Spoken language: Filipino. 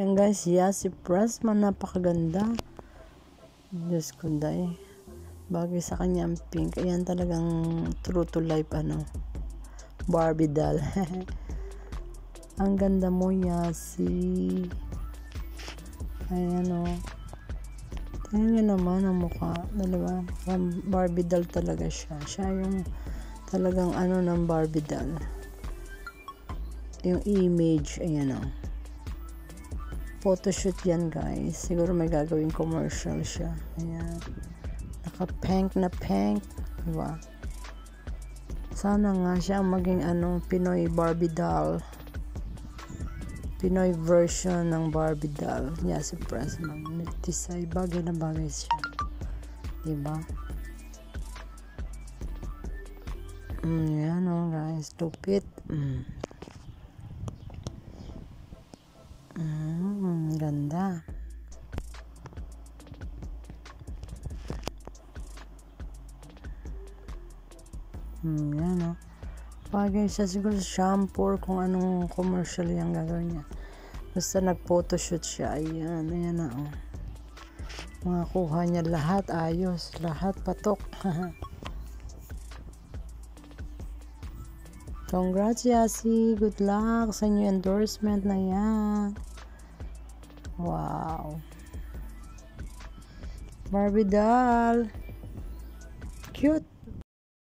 Yan guys, yeah, si Pressman, napakaganda. Diyos ko, day. Bagay sa kanya ang pink. Ayan talagang true to life, ano. Barbie doll. ang ganda mo, Yasi. Ayan, o. Oh. Tingnan nyo naman ang mukha. Dalawa. Barbie doll talaga siya. Siya yung talagang ano ng Barbie doll. Yung image, ayan o. Oh photoshoot yan guys. Siguro may gagawing commercial siya. Ayan. Naka pink na pink diba? Sana nga siya maging ano Pinoy Barbie doll. Pinoy version ng Barbie doll. Niya si Pressman Tisay bagay na bagay siya. Diba? Mm, yan o oh, guys. Lupit mm. Mm, ganda. Hmm, yan o. Oh. Bagay siya siguro shampoo kung anong commercial yung gagawin niya. Basta nag-photoshoot siya. Ayan, ayan na. Oh. Mga kuha niya lahat ayos. Lahat patok. Congrats, Yasi. Good luck sa new endorsement na yan. Wow. Barbie doll. Cute.